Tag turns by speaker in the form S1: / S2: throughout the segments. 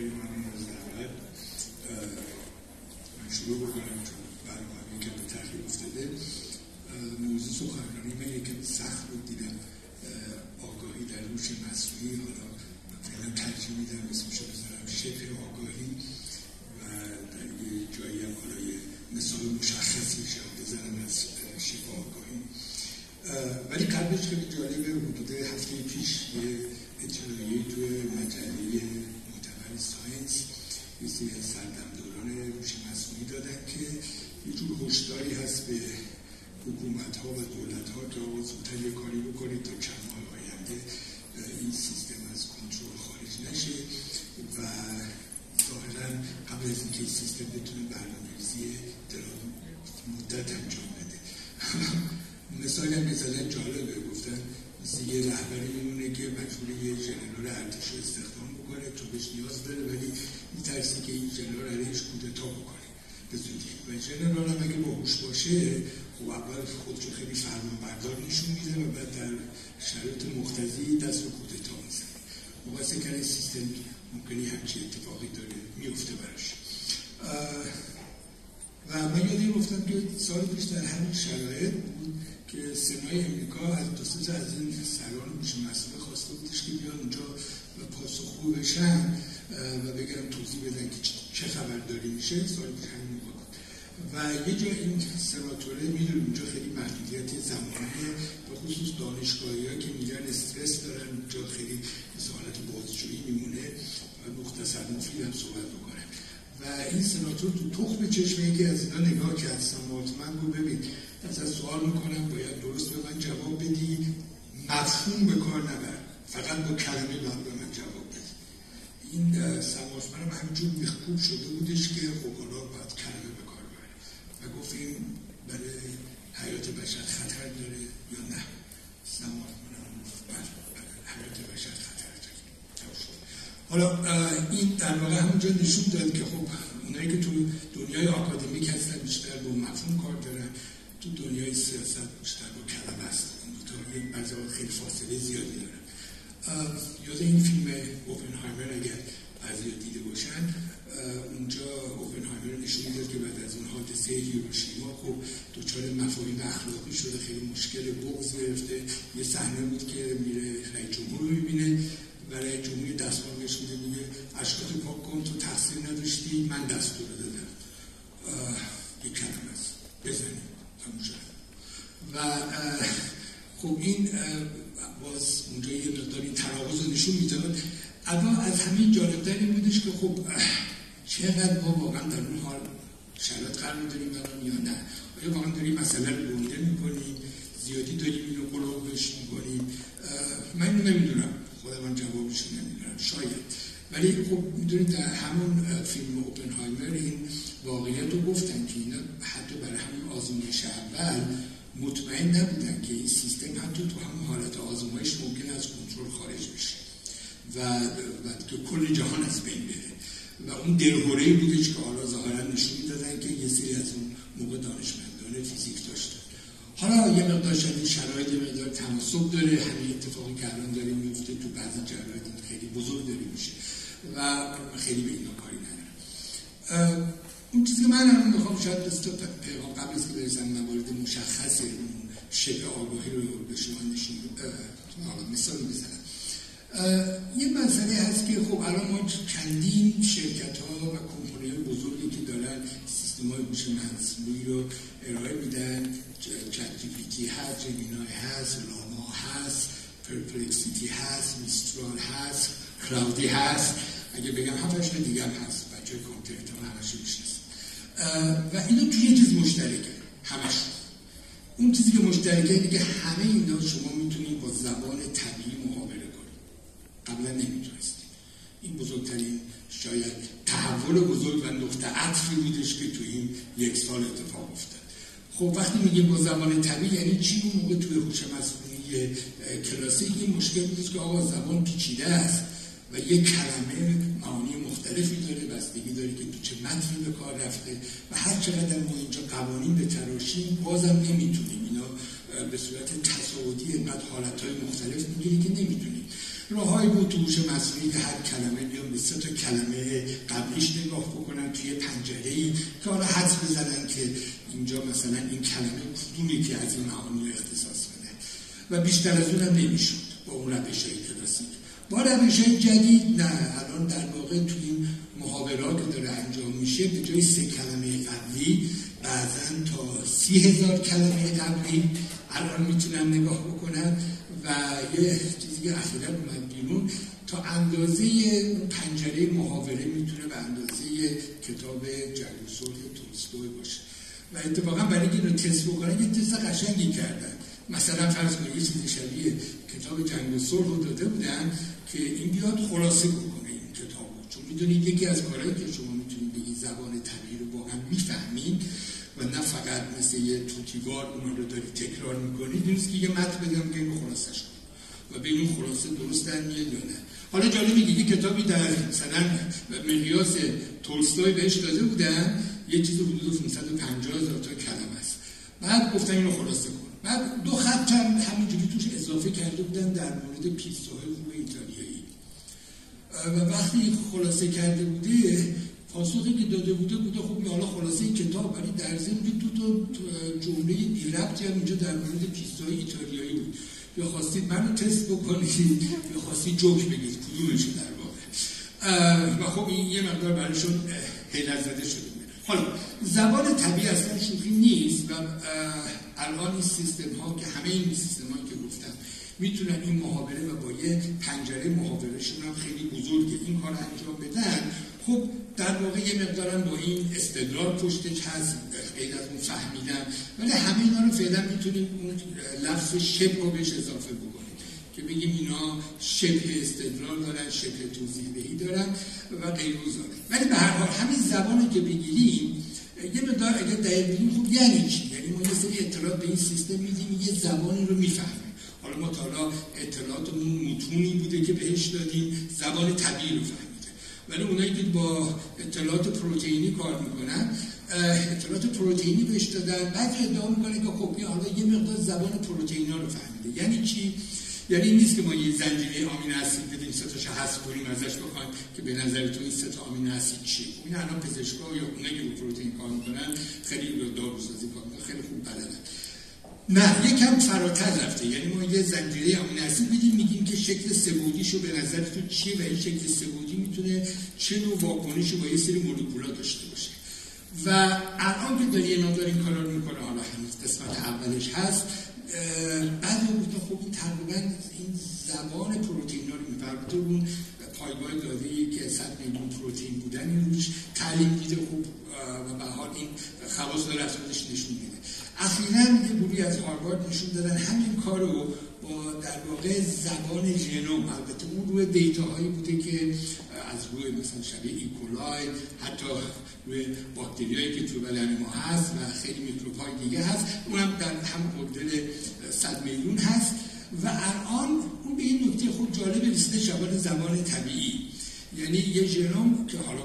S1: خیلی قبل از اینکه این سیستم بتونه برنامه‌ریزی دراز مدت انجام بده. مثال هم مثلا جالبه گفتن مثل یه رهبری میمونه که مجبور یه جنرال ارتش استخدام بکنه تو بهش نیاز داره ولی میترسه که این جنرال علیهش کودتا بکنه. به زودی. و جنرال هم اگه باهوش باشه خب اول خودشو خیلی فرمان بردار نشون میده و بعد در شرایط مختزی دست به کودتا می‌زنه. مقایسه کردن سیستم ممکنی همچی اتفاقی داره. میفته براش. و من یادی گفتم که سال پیش در همین شرایط بود که سنای امریکا از دو از این سران موش مسئله خواسته بودش که بیان اونجا و پاسخگو بشن و بگم توضیح بدن که چه خبرداری میشه. سال پیش همین موقع و یه جا این سناتوره میدون اونجا خیلی محدودیت زمانیه به خصوص دانشگاهی که میگن استرس دارن اونجا خیلی مثل حالت بازجویی میمونه. مختصر مفید هم صحبت بکنن و این سناتور تو تخم چشم یکی از اینا نگاه کرد سامارتمن گفت ببین از سوال می‌کنم باید درست به من جواب بدی. مفهوم به کار نبر. فقط با کلمه باید به من جواب بدی. این سامارتمن هم همینجور میخکوب شده بودش که خب حالا باید کلمه به کار بره و گفت این برای حیات بشر خطر داره یا نه؟ سامارتمن هم گفت حالا این در واقع همونجا نشون داد که خب اونایی که تو دنیای آکادمیک هستن بیشتر با مفهوم کار دارن تو دنیای سیاست بیشتر با کلمه است. این دو تا یک خیلی فاصله زیادی دارن یاد این فیلم اوپنهایمر اگر بعضی دیده باشن اونجا اوپنهایمر نشون می‌داد که بعد از اون حادثه هیروشیما خب دچار مفاهیم اخلاقی شده خیلی مشکل بغض گرفته. یه صحنه بود که میره رئیس جمهور می‌بینه. برای جمهوری دستگاه بهش میده میگه اشکات پاک کن تو تقصیر نداشتی من دستور دادم. یک کلمه است. بزنیم. و خب این باز اونجا یه مقداری تناقض نشون می‌داد. اما از همین جالبتر این بودش که خب چقدر ما واقعا در اون حال شرایط قرار داریم یا نه. آیا واقعا داریم مسئله رو گنده می‌کنیم زیادی داریم اینو قلوبش می‌کنیم؟ من نمی‌دونم. خودم هم جوابش نمی‌دونم شاید. ولی خب می‌دونید در همون فیلم اوپنهایمر این واقعیت رو گفتن که اینا حتی برای همین آزمایش اول مطمئن نبودن که این سیستم حتی تو همون حالت آزمایش ممکن از کنترل خارج بشه و, و که کل جهان از بین بره. و اون دلهوره بودش که حالا ظاهرا نشون می‌دادن که یه سری از اون موقع دانشمندان فیزیک داشتن. حالا یه مقدار شاید شرایط مقدار تناسب داره. همین اتفاقی که الان داره میفته تو بعضی جراید خیلی بزرگ داره میشه و خیلی به اینا کاری ندارم اون چیزی که من الان می‌خوام شاید دست پیغام قبل از که برسم موارد مشخص اون شبه آگاهی رو به شما نشون مثال بزنم یه مسئله هست که خب الان ما چندین شرکت ها و کمپانی بزرگی که دارن سیستم های مصنوعی رو ارائه میدن. چت جی هست جمینای هست لاما هست پرپلکسیتی هست میسترال هست کلاودی هست اگه بگم هفتش دیگه هم هست. بچه کامپیوتر هم همش میشنست و اینو توی یه چیز مشترکه. همش. اون چیزی که مشترکه اینه که همه اینا شما می‌تونید با زبان طبیعی محاوره کنید. قبلا نمی‌تونستید. این بزرگترین شاید تحول بزرگ و نقطه عطفی بودش که تو این یک سال اتفاق افتاد. خب وقتی میگیم با زبان طبیعی یعنی چی اون موقع توی هوش مصنوعی کلاسیک این مشکل بودش که آقا زبان پیچیده است و یک کلمه معانی مختلفی داره بستگی داره که تو چه متنی به کار رفته و هر چقدر ما اینجا قوانین به تراشیم بازم نمی‌تونیم اینا به صورت تصاعدی اینقدر حالتهای مختلف می‌گیری که نمی‌تونیم. راههایی بود تو هوش مصنوعی هر کلمه بیان به تا کلمه قبلیش نگاه بکنن توی پنجره ای که حالا حدس بزنن که اینجا مثلا این کلمه کدومی که از این معانی اختصاص بده. و بیشتر از اونم نمی‌شد با اون روش کلاسیک. با روش جدید نه الان در واقع توی این محاورات که داره انجام میشه به جای سه کلمه قبلی بعضا تا سی هزار کلمه قبلی الان می‌تونن نگاه بکنن و یه چیزی که اخیرا اومد بیرون تا اندازه پنجره محاوره می‌تونه به اندازه کتاب جلوسول تولستوی باشه. و اتفاقا برای اینکه رو تست بکنن یه تست قشنگی کردن. مثلا فرض کنید یه چیزی شبیه کتاب جنگ صلح رو داده بودن که این بیاد خلاصه بکنه این کتاب چون می‌دونید یکی از کارهایی که شما می‌تونید بگید زبان طبیعی رو با هم می‌فهمید. و نه فقط مثل یه توتیوار اون رو داری تکرار می‌کنی درست که یه متن بدم که اینو خلاصش و به این خلاصه درست در میاد یا نه. حالا جالبی یه کتابی در مثلا مقیاس تولستوی بهش داده بودن یه چیز حدود 550 هزار تا کلمه است. بعد گفتن اینو خلاصه کن. بعد دو خط هم همینجوری توش اضافه کرده بودن در مورد پیستوهای خوب ایتالیایی. و وقتی خلاصه کرده بوده پاسخی که داده بوده بوده خب حالا خلاصه این کتاب ولی در ضمن دو تا جمله بی ربطی هم اینجا در مورد پیستای ایتالیایی بود. یا خواستید منو تست بکنید یا خواستید جوک بگید کدومش در واقع؟ و خب این یه مقدار برایشون حیلت زده شده حالا زبان طبیعی اصلا شوخی نیست و الان این سیستم ها که همه این سیستم هایی که گفتم می‌تونن این محاوره و با یه پنجره محاورهشون هم خیلی بزرگه این کار انجام بدن. خب در واقع یه مقدارم با این استدلال پشتش هست غیر از اون فهمیدن. ولی همه اینا رو فعلا می‌تونیم اون لفظ شبه رو بهش اضافه بکنیم که بگیم اینا شبه استدلال دارن شبه توضیح بهی دارن و غیر ولی به هر حال همین زبانی که بگیریم یه مقدار اگر دقیق بگیم خب یعنی چی؟ یعنی ما یه سری اطلاعات به این سیستم میدیم یه زبانی رو می‌فهمیم. حالا ما تا حالا اطلاعاتمون متونی بوده که بهش دادیم زبان طبیعی رو فهمیم ولی اونایی که با اطلاعات پروتئینی کار می‌کنن اطلاعات پروتئینی بهش دادن بعد ادعا می‌کنه که خب حالا یه مقدار زبان پروتئینا رو فهمیده. یعنی چی؟ یعنی این نیست که ما یه زنجیره آمین اسید بدیم سه تاشو حذف کنیم ازش بخوایم که به نظر تو این سه تا آمین اسید چی این الان پزشکا یا اونایی که رو پروتئین کار می‌کنن خیلی رو داروسازی کار خیلی خوب بلدن نه یکم فراتر رفته. یعنی ما یه زنجیره آمین اسید بدیم میگیم که شکل سبودیشو به نظر تو چیه و این شکل سبودی می‌تونه چه نوع واکنشی با یه سری مولکولا داشته باشه. و الان که داری یه مقدار این کارا رو می‌کنه حالا هنوز قسمت اولش هست بعد گفتم خب تقریبا این زبان پروتئین رو میفرمته اون پایگاه داده که صد میلیون پروتئین بودن این روش تعلیم دیده خوب و به حال این خواص داره از خودش نشون میده. اخیرا یه گروهی از هاروارد نشون دادن همین کارو با در واقع زبان ژنوم. البته اون روی دیتاهایی بوده که از روی مثلا شبیه ایکولای حتی روی باکتریایی که تو بدن ما هست و خیلی میکروب های دیگه هست اونم در هم مدل 100 میلیون هست. و الان اون به این نکته خود جالب رسیده شبان زبان طبیعی. یعنی یه ژنوم که حالا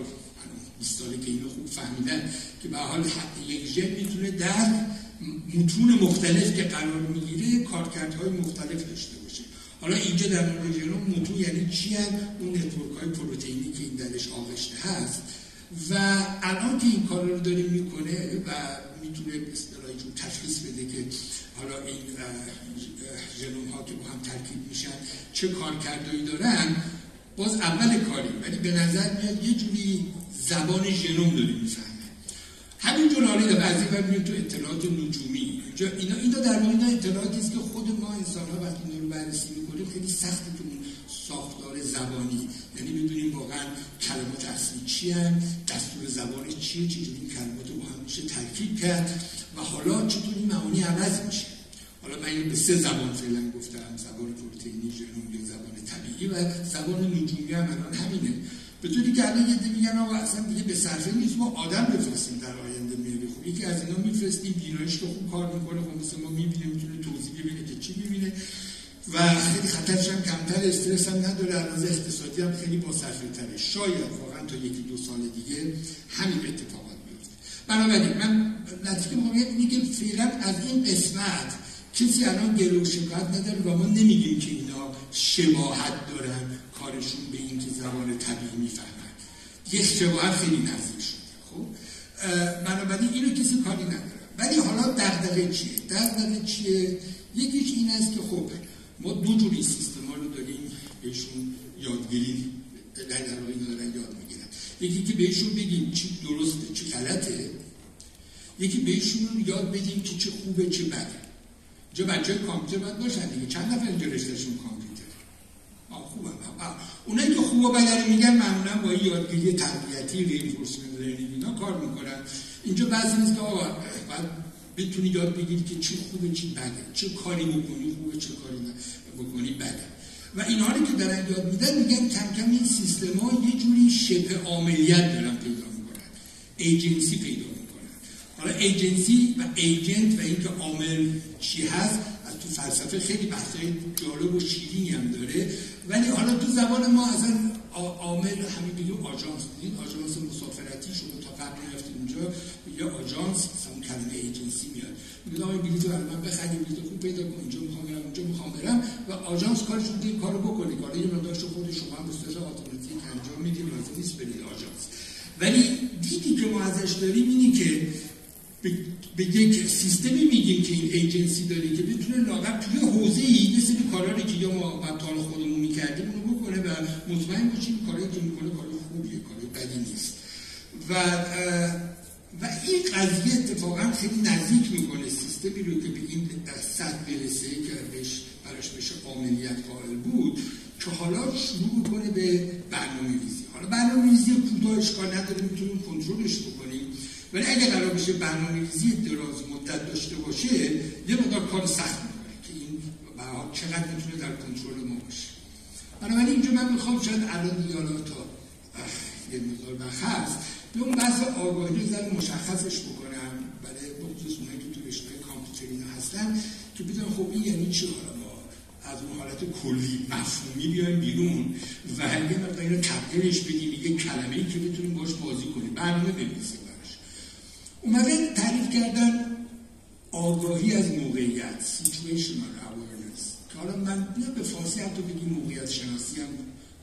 S1: 20 ساله که اینو خوب فهمیدن که به حال یک ژن می‌تونه در متون مختلف که قرار می‌گیره کارکردهای مختلف داشته باشه. حالا اینجا در مورد ژنوم متون یعنی چی اون نتورک های پروتئینی که این درش آغشته هست. و الان که این کار رو داره می‌کنه و می‌تونه اصطلاحی تشخیص بده که حالا این ژنوم ها که با هم ترکیب میشن چه کارکردهایی دارن باز اول کاری ولی به نظر میاد یه جوری زبان ژنوم می‌فهمه همینجور بعضی بر تو اطلاعات نجومی. اینا اینا در اینا اطلاعاتی است که خود ما انسان ها وقتی اینا رو بررسی می‌کنیم خیلی سخته که اون ساختار زبانی. یعنی بدونیم واقعا کلمات اصلی چی دستور زبان چیه چجوری این کلمات رو با هم میشه ترکیب کرد و حالا چطوری معانی عوض میشه. حالا من اینو به سه زبان فعلا گفتم زبان پروتئینی ژنومی زبان طبیعی و زبان نجومی هم الان همینه. به طوری که الان یه میگن آقا اصلا دیگه به صرفه نیست ما آدم بفرستیم در آینده خب یکی از اینا میفرستیم بینایش که خوب کار می‌کنه. خب مثل ما می‌بینه می‌تونه توضیح ببینه که چی می‌بینه. و خیلی خطرش هم کمتر استرس هم نداره. از اقتصادی هم خیلی با تره شاید واقعا تا یکی دو سال دیگه همین اتفاقات بیفته. بنابراین من نتیجه می‌خوام اینه که فعلا از این قسمت کسی الان گلو شکایت نداره و ما نمیگیم که اینا شباهت دارن کارشون به این که زبان طبیعی می‌فهمن. یه شباهت خیلی نزدیک بنابراین اینو کسی کاری نداره. ولی حالا دغدغه چیه؟ دغدغه چیه؟ یکیش این است که خب ما دو جوری سیستم ها رو داریم بهشون یادگیری در واقع دارن یاد می‌گیرن. یکی که بهشون بگیم چی درسته چی غلطه یکی بهشون یاد بدیم که چه خوبه چه بده. اینجا بچه کامپیوتر باید باشن دیگه. چند نفر اینجا رشتهشون کامپیوتر؟ خوبه. اونایی که خوب و بده میگن معمولا با یادگیری تربیتی رینفورسمنت لرنینگ اینا کار می‌کنن. اینجا بعضی نیست که آقا باید بتونی یاد بگیری که چی خوبه چی بده. چه کاری بکنی خوبه چه کاری بکنی بده. و اینها رو که دارن یاد میدن میگن کم کم این سیستم ها یه جوری شبه عاملیت دارن پیدا می‌کنن. ایجنسی پیدا می‌کنن. حالا ایجنسی و ایجنت و اینکه عامل چی هست از تو فلسفه خیلی بحثای جالب و شیرینی هم داره. ولی حالا تو زبان ما اصلا عامل همین بگیم آژانس دیدین آژانس مسافرتی شما تا قبل می‌رفتید اونجا یه آژانس مثلا کلمه ایجنسی میاد. میگه آقا بلیط برای من بخرید بلیط خوب پیدا کن. اینجا می‌خوام برم اونجا می‌خوام برم. و آژانس کارش این کارو بکنه. کار یه مقدارش خود شما هم به صورت اتوماتیک انجام می‌دید لازم نیست برید آژانس. ولی دیدی که ما ازش داریم اینی که به یک سیستمی میگیم که این ایجنسی داره که بتونه لاغر توی حوزه یه سری کارهایی که یا ما تا خودمون می‌کردیم اونو بکنه و مطمئن باشیم کارهایی که می‌کنه کار خوبیه کار بدی نیست. و و این قضیه اتفاقا خیلی نزدیک می‌کنه سیستمی رو که به این سطح برسه که بهش براش بشه عاملیت قائل بود که حالا شروع کنه به برنامه ریزی حالا برنامه ریزی کوتاه اشکال نداره می‌تونیم کنترلش بکنیم ولی اگه قرار بشه برنامه ریزی دراز مدت داشته باشه یه مقدار کار سخت می‌کنه که این چقدر می‌تونه در کنترل ما باشه. بنابراین اینجا من می‌خوام شاید الان دیالا تا یه مقدار هست. به اون بحث آگاهی زن مشخصش بکنم. برای بخصوص اونایی که تو رشته کامپیوتری هستن که بدون خب این یعنی چی؟ حالا ما از اون حالت کلی مفهومی بیایم بیرون و یه مقدار اینو تبدیلش بدیم یه کلمه ای که بتونیم باش بازی کنیم. برنامه بنویسیم. اومدن تعریف کردن آگاهی از موقعیت situational awareness. که حالا من بیا به فارسی حتی بگیم موقعیت شناسی هم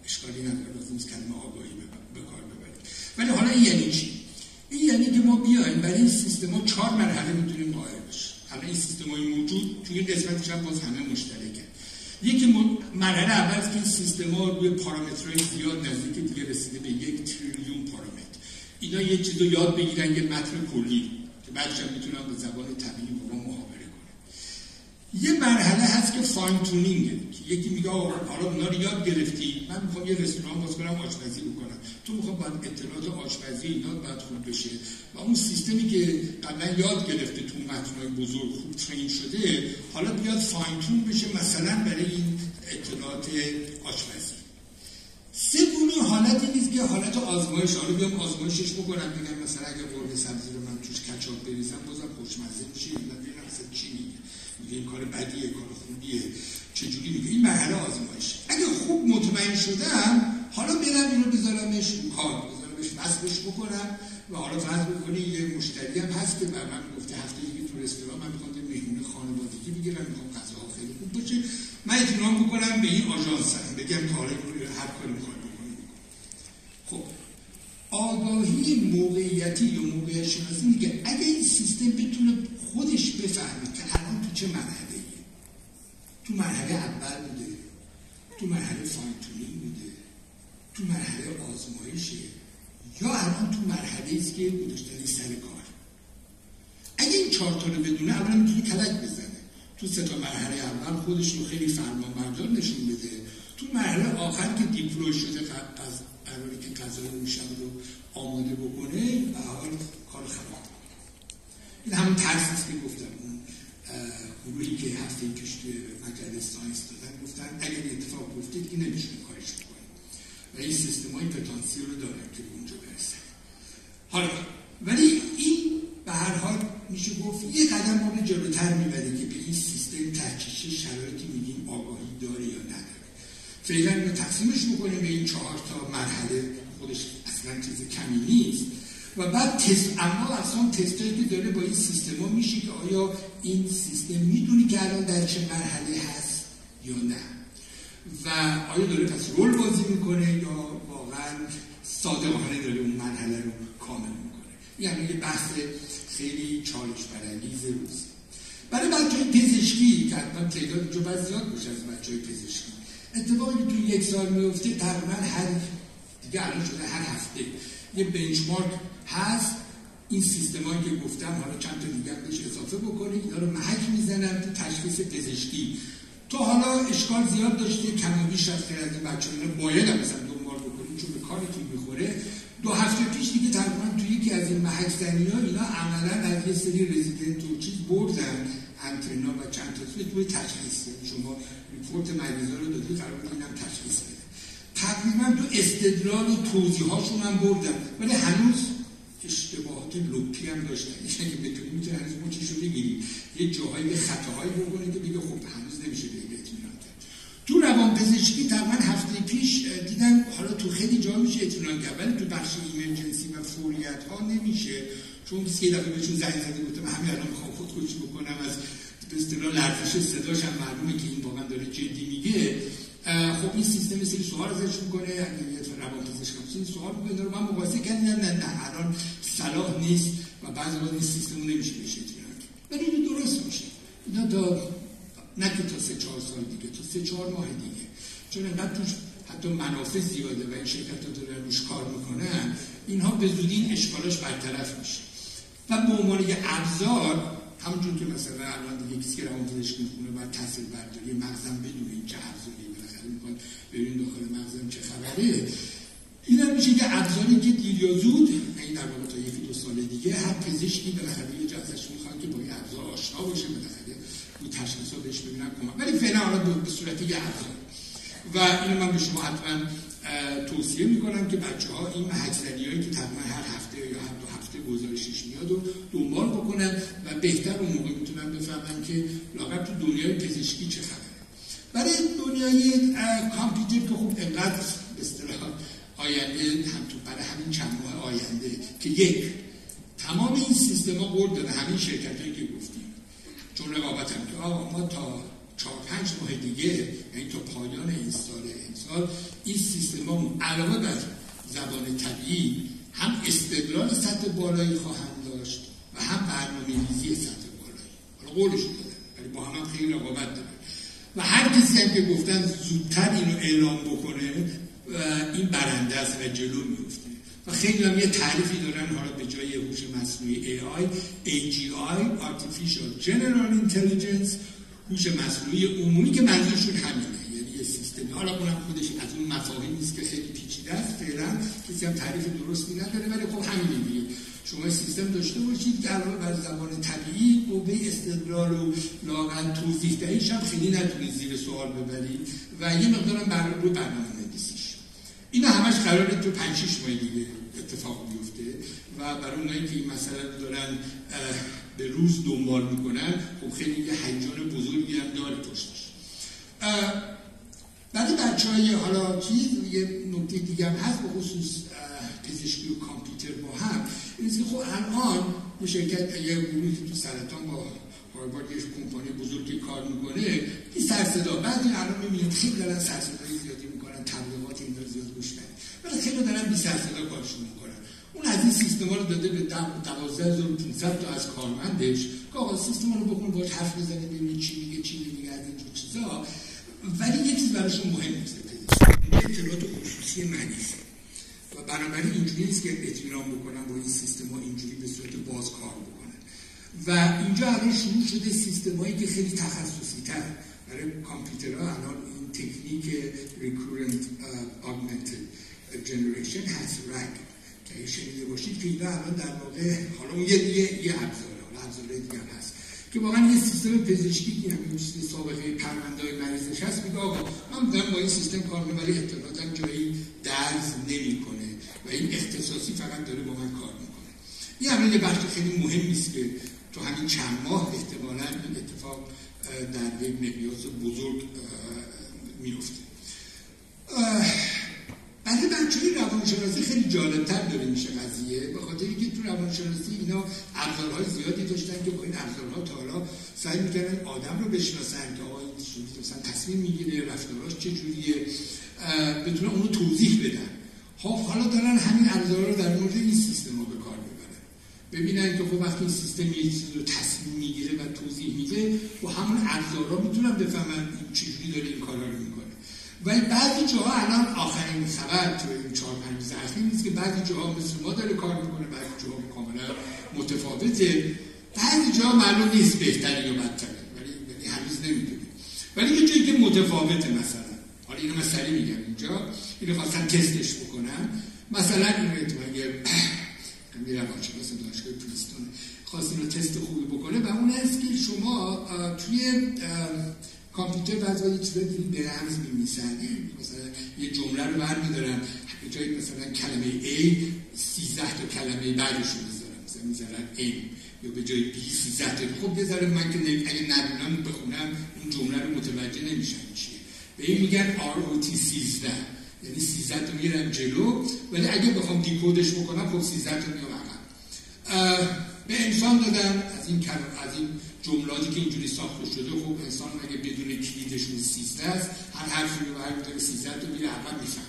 S1: اشکالی نداره لازم نیست کلمه آگاهی به کار ببریم. ولی حالا این یعنی چی؟ این یعنی که ما بیایم برای این سیستم ها چهار مرحله می‌تونیم قائل بشیم. همه این سیستم های موجود توی قسمتش هم باز همه مشترکه یکی مرحله اول که این سیستم ها روی پارامترهای زیاد نزدیک دیگه رسیده به یک تریلیون پارامتر. اینا یه چیز رو یاد بگیرن یه متن کلی که بعدش هم می‌تونن به زبان طبیعی با محاوره کنن. یه مرحله هست که فاین تونینگ که یکی میگه حالا اونا رو یاد گرفتی من می‌خوام یه رستوران باز کنم آشپزی بکنم. تو می‌خوام باید اطلاعات آشپزی اینا باید خوب بشه. و اون سیستمی که قبلا یاد گرفته تو متنهای بزرگ خوب ترین شده حالا بیاد فاین تون بشه مثلا برای این اطلاعات آشپزی. حالتی نیست که حالت آزمایش حالا بیام آزمایشش بکنم بگم مثلا اگه قرمه سبزی رو من توش کچاپ بریزم بازم خوشمزه میشه. اینا ببینم مثلا چی میگه؟ میگه این کار بدیه کار خوبیه. چجوری میگه؟ این مرحله آزمایش. اگه خوب مطمئن شدم حالا برم اینو بذارمش کار بذارمش وصلش بکنم و حالا فرض بکنی یه مشتری هم هست که من گفته هفته دیگه تو رستوران من می‌خوام مهمون خانوادگی بگیرم می‌خوام غذاها خیلی خوب باشه. من اطمینان بکنم به این آژانس بگم کاری هر کاری می‌خوام خب آگاهی موقعیتی یا موقعیت شناسی میگه اگه این سیستم بتونه خودش بفهمه که الان تو چه مرحله تو مرحله اول بوده تو مرحله fine-tuning بوده تو مرحله آزمایشه یا الان تو مرحله است که گذاشتن سر کار. اگه این چهار تا رو بدونه اولا می‌تونه کلک بزنه. تو سه تا مرحله اول خودش رو خیلی فرمانبردار نشون بده. تو مرحله آخر که deploy شده از قراری که غذای شب رو آماده بکنه و حال کار خراب این همون ترس که گفتم. اون گروهی که هفته کش توی مجله ساینس دادن گفتن اگر اتفاق گفتید این نمیشونه کارش بکنید و این سیستم های پتانسیل رو دارن که به اونجا برسن. حالا ولی این به هر حال میشه گفت یه قدم ما رو جلوتر می‌بره که به این سیستم تحکیش شرایطی میگیم آگاهی داره یا نداره فعلا اینو تقسیمش می‌کنیم به این چهار تا مرحله. خودش اصلا چیز کمی نیست. و بعد تست اما اصلا تستایی که داره با این سیستما میشه که آیا این سیستم می‌دونی که الان در چه مرحله هست یا نه. و آیا داره پس رول بازی می‌کنه یا واقعا صادقانه داره اون مرحله رو کامل می‌کنه. یعنی یه بحث خیلی چالش برانگیز روز برای بچه پزشکی که حتما تعداد اینجا زیاد باشه از بچه های پزشکی. اتفاقی که توی یک سال میفته تقریبا هر دیگه الان شده هر هفته یه بنچمارک هست. این سیستمایی که گفتم حالا چند تا دیگه بهش اضافه بکنید اینا رو محک می‌زنن تو تشخیص پزشکی. تو حالا اشکال زیاد داشته کم و بیش از بچه باید هم مثلا دنبال بکنید چون به کارتون می‌خوره. دو هفته پیش دیگه تقریبا تو یکی از این محک زنی ها اینا عملا از یه سری رزیدنت و چیز بردن انترنا و چند تا توی تشخیص. شما report مریضا رو دادی قرار بود اینم تشخیص بده. تقریبا تو استدلال و توضیحاشون هم بردن. ولی هنوز اشتباهات لپی هم داشتن. یعنی که بتونی می‌تونه هنوز مچش رو بگیری یه جاهایی خطاهایی بکنه که بگه خب هنوز نمیشه به اطمینان کرد. تو روان پزشکی تقریبا هفته پیش دیدم حالا تو خیلی جا میشه اطمینان کرد ولی تو بخش emergency و فوریت ها نمیشه. چون یه دفعه بهشون زنگ زده گفتم همین الان می‌خوام خودکشی بکنم از به اصطلاح لرزش صداش هم معلومه که این واقعا داره جدی میگه خب این سیستم سری سوال ازش می‌کنه اگه روان پزشک این سوال می‌کنه رو من مقایسه کردم نه نه الان صلاح نیست و بعضی وقت این سیستم نمیشه بشه ولی این درست میشه. اینا تا نه که تا سه چهار سال دیگه تا سه چهار ماه دیگه. چون انقدر توش حتی منافع زیاده و این شرکت ها دارن روش کار می‌کنن اینها به زودی اشکالاش برطرف میشه. و به عنوان یه ابزار همونجور که مثلا الان دیگه کسی که روان پزشکی می‌خونه باید تاثیر برداری مغزم بدونه این چه ابزاری بالاخره می‌خواد ببین داخل مغزم چه خبره. این هم میشه که ابزاری که دیر یا زود این در واقع تا یکی دو سال دیگه هر پزشکی بالاخره یه جا ازش می‌خواد که با این ابزار آشنا باشه بالاخره رو تشخیص بهش ببینن کمک. ولی فعلا حالا به صورت یه ابزار. و اینو من به شما حتما توصیه می‌کنم که بچه ها این هایی که تقریبا هر هفته یا گزارشش میاد و دنبال بکنن و بهتر اون موقع می‌تونن بفهمن که لاغر تو دنیای پزشکی چه خبره. برای دنیای کامپیوتر که خب انقدر اصطلاح آینده هم تو برای همین چند ماه آینده که یک تمام این سیستم ها قول داده همین شرکت هایی که گفتیم چون رقابت هم که آقا ما تا چهار پنج ماه دیگه یعنی تا پایان این سال این سیستم ها علاوه بر زبان طبیعی هم استدلال سطح بالایی خواهند داشت و هم برنامه ریزی سطح بالایی. حالا قولش دادن ولی با هم, خیلی رقابت دارن و هر کسی هم که گفتن زودتر اینو اعلام بکنه این برنده است و جلو میفته و خیلی هم یه تعریفی دارن حالا به جای هوش مصنوعی AI AGI Artificial General Intelligence هوش مصنوعی عمومی که منظورشون همینه. یعنی یه سیستمی حالا اونم خودش از اون مفاهیم نیست که فعلا کسی هم تعریف درستی نداره ولی خب همینه دیگه. شما سیستم داشته باشید که علاوه بر زبان طبیعی قوه استدلال و لاغن توضیح دهیش هم خیلی نتونید زیر سوال ببرید و یه مقدارم برنامه رو برنامه نویسیش. اینا همش قراره تو 5 6 ماه دیگه اتفاق بیفته و برای اونایی که این مسئله رو دارن به روز دنبال می‌کنن خب خیلی یه هیجان بزرگی هم داره پشتش. برای بچه های حالا چیز یه نکته دیگه هم هست به خصوص پزشکی و کامپیوتر با هم. این خب الان یه شرکت یه گروهی که تو سرطان با هاروارد یه کمپانی بزرگی کار می‌کنه این سرصدا بعضی الان می‌بینید خیلی دارن سرصدای زیادی می‌کنن تبلیغات این زیاد گوش ولی خیلی دارن بی سرصدا کارشون می‌کنن. اون از این سیستم رو داده به 12500 تا از کارمندش که آقا سیستم رو بکن باش حرف بزنه ببینید چی میگه چی نمیگه از اینجور چیزا. ولی چیز براشون مهم نیست. اطلاعات خصوصی معنی و بنابراین اینجوری نیست که اطمینان بکنم با این سیستم ها اینجوری به صورت باز کار بکنن. و اینجا الان شروع شده سیستم هایی که خیلی تخصصی تر. برای کامپیوترها الان این تکنیک recurrent uh, augmented generation هست رگ که شنیده باشید که اینا الان در واقع حالا یه یه یه ابزاره. دیگه که واقعا یه سیستم پزشکی که همین چیز سابقه پرونده مریضش هست میگه آقا من دارم با این سیستم کار می‌کنم ولی اطلاعاتا جایی درز نمی‌کنه و این اختصاصی فقط داره با من کار می‌کنه. این همین یه بخش خیلی مهم نیست که تو همین چند ماه احتمالا این اتفاق در یک مقیاس بزرگ میفته برای بچه روانشناسی خیلی جالبتر داره میشه قضیه به خاطر اینکه تو روانشناسی اینا ابزارهای زیادی داشتن که با این ابزارها تا حالا سعی می‌کردن آدم رو بشناسن که آقا مثلا تصمیم می‌گیره رفتاراش چجوریه بتونن اونو توضیح بدن. خب حالا دارن همین ابزارها رو در مورد این سیستم رو به کار ببرن ببینن که خب وقتی این سیستم یه چیزی رو تصمیم می‌گیره و توضیح میده و همون ابزارها می‌تونن بفهمن چجوری داره این کارا رو می‌کنه. ولی بعضی جاها الان آخرین خبر تو این چهار پنج اخیر نیست که بعضی جاها مثل ما داره کار می‌کنه بعضی جاها کاملا متفاوته. بعضی جاها معلوم نیست بهتری یا بدتره ولی هنوز نمی‌دونه ولی یه جایی که متفاوته مثلا. حالا اینو مثلا میگم اینجا. اینو خواستن تستش بکنن مثلا اینو اگه امیر روانشناس دانشگاه پرینستون خواست اینو تست خوبی بکنه و اون است که شما توی کامپیوتر بعضی یه چیزایی به رمز می‌نویسن. مثلا یه جمله رو برمی‌دارن به جای مثلا کلمه A 13 تا کلمه بعدش رو بذارن مثلا می‌ذارن A یا به جای B 13 تا. خب بذارم من که اگه ندونم بخونم اون جمله رو متوجه نمیشم چیه. به این میگن ROT 13 یعنی 13 تا میرم جلو ولی اگه بخوام دیکودش بکنم خب 13 تا میام عقب. به انسان دادن از این از این جملاتی که اینجوری ساخته شده خب انسان اگه بدون کلیدشون سیزده است؟ هر حرفی رو برمیداره سیزده تا میره اول میفهم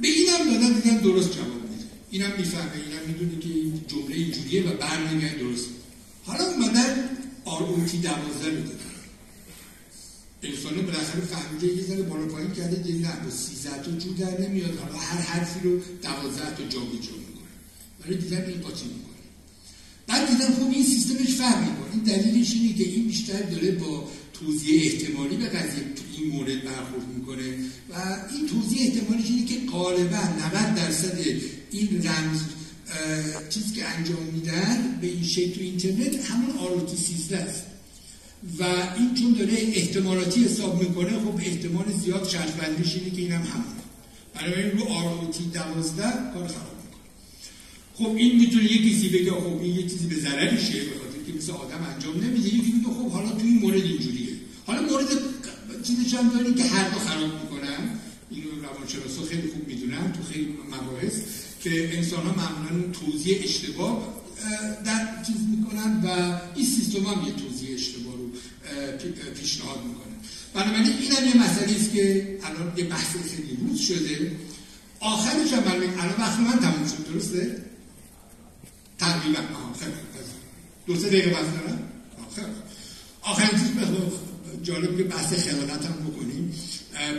S1: به اینم دادن دیدن درست جواب میده. اینم می‌فهمه اینم می‌دونه که این جمله اینجوریه و برمیگن درست. حالا اومدن آروتی دوازده رو دادن. انسانه بالاخره فهمیده یه ذره بالا پایین کرده دیگه نه با سیزده تا جو در نمیاد. حالا هر حرفی رو دوازده تا جا می‌کنه ولی دیدن این قاطی می‌کنه بعد دیدم خب این سیستمش فرق می‌کنه. این دلیلش اینه که این بیشتر داره با توضیح احتمالی به قضیه این مورد برخورد می‌کنه و این توضیح احتمالیش اینه که غالبا 90 درصد این رمز چیزی که انجام میدن به این شکل تو اینترنت همون آروتی 13 است. و این چون داره احتمالاتی حساب می‌کنه خب احتمال زیاد شرط بندیش اینه که اینم برای این رو آروتی 12 کار خراب خب این می‌تونه یه کسی بگه خب این یه چیزی به ضررشه به خاطر که مثل آدم انجام نمیده یکی میگه خب حالا تو این مورد اینجوریه. حالا مورد چیزش هم داریم که هر دو خراب می‌کنن. اینو روانشناسا خیلی خوب می‌دونن تو خیلی مباحث که انسان ها معمولا توضیح اشتباه در چیز می‌کنن و این سیستم هم یه توضیح اشتباه رو پیشنهاد می‌کنه. بنابراین این هم یه مسئله است که الان یه بحث خیلی روز شده. آخرش هم الان وقت من تموم شد درسته؟ تقریبا دو سه دقیقه بحث دارم؟ آخرین چیز جالب که بحث خیالت هم بکنیم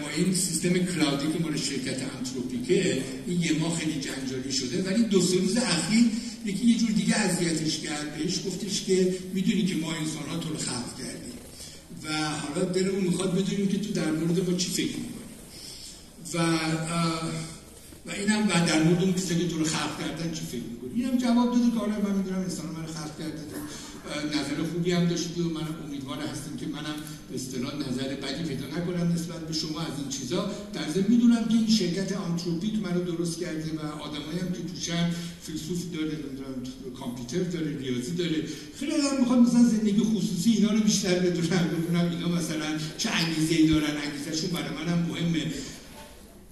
S1: با این سیستم کلاودی که مال شرکت انتروپیکه این یه ماه خیلی جنجالی شده ولی دو سه روز اخیر یکی یه جور دیگه اذیتش کرد بهش گفتش که می‌دونی که ما انسان ها تو رو خلق کردیم. و حالا دلمون می‌خواد بدونیم که تو در مورد ما چی فکر می‌کنی. و و اینم و در مورد اون کسی که تو رو خلق کردن چی فکر می‌کنی؟ اینم جواب داده که آره من می‌دونم انسان من خلق کرده نظر خوبی هم داشتی و من امیدوار هستم که منم به اصطلاح نظر بدی پیدا نکنم نسبت به شما از این چیزا. در ضمن می‌دونم که این شرکت آنتروپیک منو درست کرده و آدمایی هم که توشن فیلسوف داره کامپیوتر داره ریاضی داره. خیلی آدم می‌خواد مثلا زندگی خصوصی اینا رو بیشتر بدونم بدونم اینا مثلا چه انگیزه دارن انگیزشون برای منم مهمه.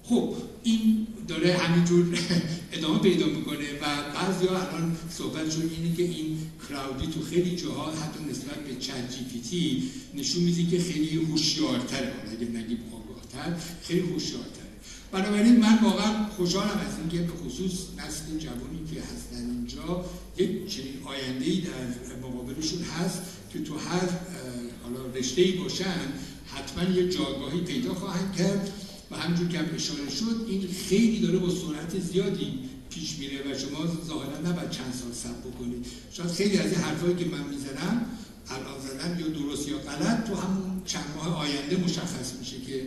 S1: خب این داره همینجور ادامه پیدا می‌کنه و بعضی ها الان صحبتشون اینه که این کراودی تو خیلی جاها حتی نسبت به چند جی پی تی نشون میده که خیلی هوشیارتره. اگه نگیم آگاهتر خیلی هوشیارتره. بنابراین من واقعا خوشحالم از اینکه به خصوص نسل جوانی که هستن اینجا یک چنین آینده ای در مقابلشون هست که تو هر حالا رشته ای باشن حتما یه جاگاهی پیدا خواهند کرد. و همینجور که هم اشاره شد این خیلی داره با سرعت زیادی پیش میره و شما ظاهرا نباید چند سال صبر بکنید. شاید خیلی از این حرفایی که من می‌زنم الان زدن یا درست یا غلط تو همون چند ماه آینده مشخص میشه که